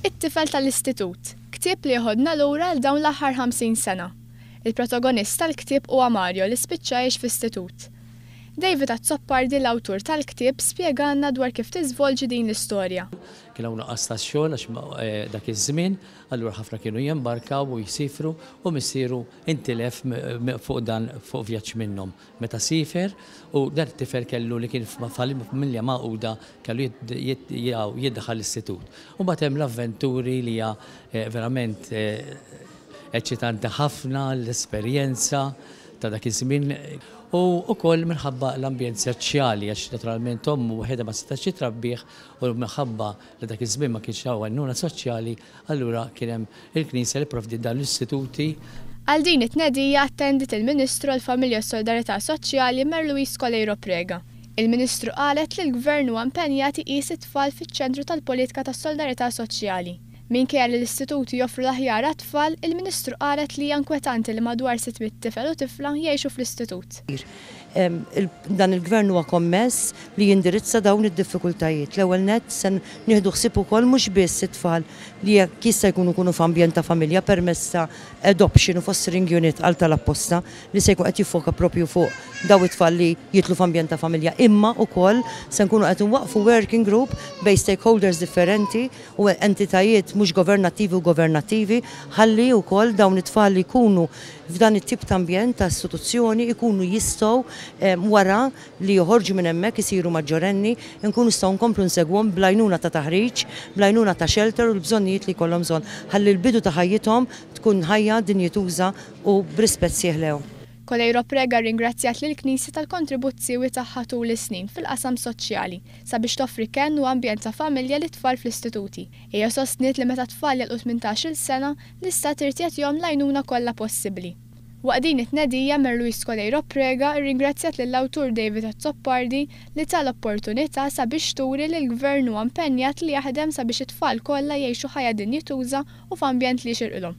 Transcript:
It-Tifel tal-Istitut, ktieb li jeħodna lura għal dawn l-aħħar 50 sena. Il-protagonist tal-ktieb huwa Mario li spiċċa jgħix f'istitut. David Azzopardi l-awtur tal-ktieb spjegalna dwar kif tiżvolġi din l-istorja. Kien hawn nuqqas ta' xogħol għax dak iż-żmien, allura ħafna kienu jimbarkaw u jsifru u missieru intilef fuq dan fuq vjaġġ minnhom. Meta siefer, u dan it-tifel kellu li kien f'milja magħquda kellu jiddaħħal l-istitut. U mbagħad hemm l-avventuri li hija verament eċċitanti ħafna l-esperjenza ta' dak iż-żmien. U wkoll minħabba l-ambjent soċjali għax naturalment ommu waħedha ma setax ittrabbih u minħabba li dak iż-żmien ma kienx hawn għajnuna soċjali, allura kien hemm il-Knisja li pprovdiet dawn l-istituti. Għal din it-tnedija attendiet il-Ministru għall-Familja u s-Solidarita' Soċjali Mary Louise Coleiro Prega. Il-Ministru qalet li l-Gvern huwa impenjat iqis it-tfal fiċ-ċentru tal-politika tas-solidarita' soċjali. Minkejja li l-istituti joffru l-aħjar għat-tfal, il-Ministru qalet li hija inkwetanti li madwar 600 tifel u tifla jgħixu fl-istitut. Dan il-Gvern huwa kommess li jindirizza dawn id-diffikultajiet. L-ewwel nett se nieħdu ħsieb ukoll mhux biss it-tfal li jekk jista' jkun ikunu f'ambjent ta' familja permezz ta' adoption u fostering unit għal tal apposta li se jkun qed jiffoka proprju fuq dawn it-tfal li jidħlu f'ambjent ta' familja imma ukoll se nkunu qed inwaqqfu working group bejn stakeholders differenti u entitajiet mhux governattivi u governattivi ħalli ukoll dawn it-tfal li jkunu F'dan it-tip ta' ambjent ta' istituzzjoni jkunu jistgħu wara li joħorġu minn hemmhekk isiru maġġorenni, inkunu nistgħu nkomplu nsegwhom bl-għajnuna ta' taħriġ, bl-għajnuna ta' xelter u l-bżonnijiet li jkollhom bżonn ħalli l-bidu ta' ħajjithom tkun ħajja dinjituża u b'rispett sħiħ lejhom. Coleiro Prega rringrazzjat lill-Knisja tal-kontribut siewi tagħha tul is-snin fil-qasam soċjali sabiex toffri kenn u ambjent ta' familja lit-tfal fl-istituti. Hija sostniet li meta t-tfal jagħlqu tmintax-il sena, L-Istat irid jagħtihom l-għajnuna kollha possibbli. Waqt din it-tnedija Mer Luis Coleiro Prega rringrazzjat lill-awtur David Azzopardi li ta l-opportunità sabiex turi li l-Gvern huwa mpenjat li jaħdem sabiex it-tfal kollha jgħixu ħajja dinjituża u f'ambjent li jixirqilhom.